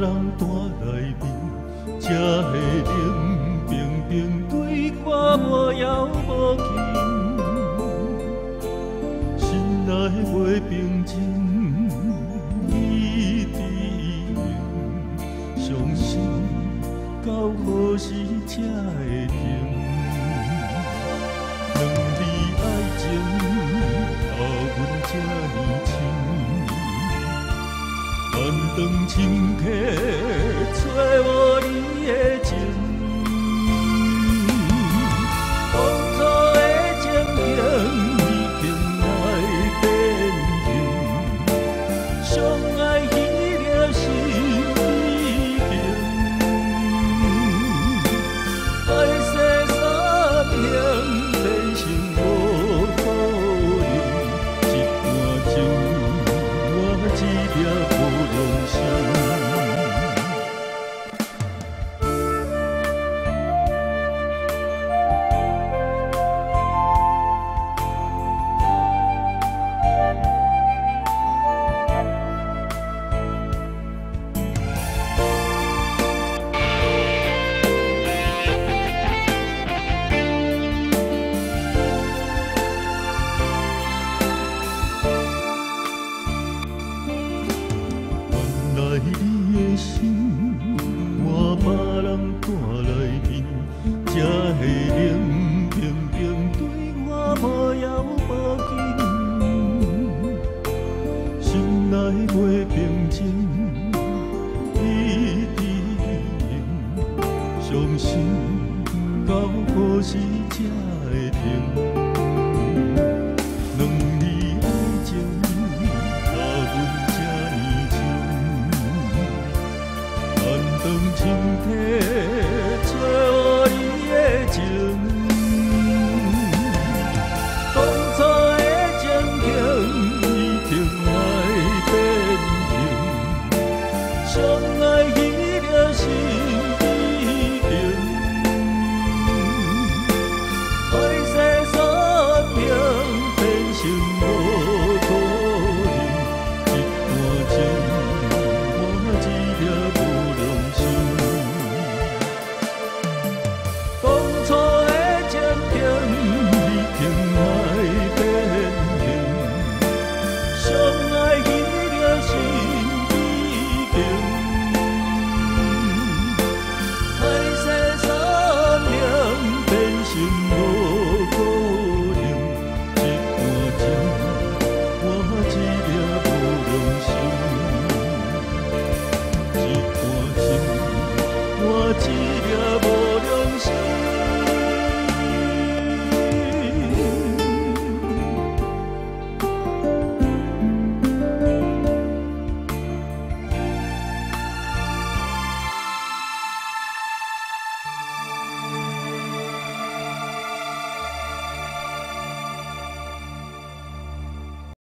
单内面，才会冷冰冰对我无遥无近，心内袂平静，一直伤心到何时才会停？万丈青客找无你的情，当初的情景已经来变形，相爱彼了心已平，海誓山盟变成来你的心，我别人看内面，才会冷冰冰对我无遥无近，心内袂平静，一直相信到何时才会停？情。